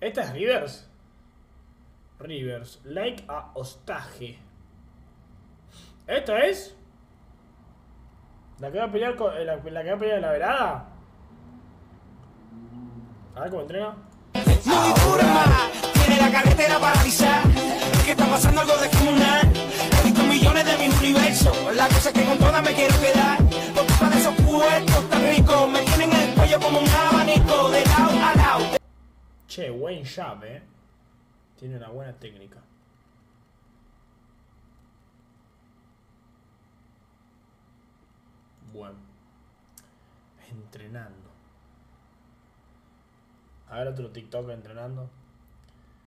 ¿Esta es Rivers? Rivers. Like a Ostaje. ¿Esta es? ¿La que va a pelear con. La, la que va a pelear en la velada? A ver cómo entrena. Muy tiene la carretera paralizada. Que está pasando algo descomunal. He visto millones de mi universo. La cosa es que con todas me quiero quedar. Che, buen jab, eh. Tiene una buena técnica. Bueno. Entrenando. A ver otro TikTok entrenando.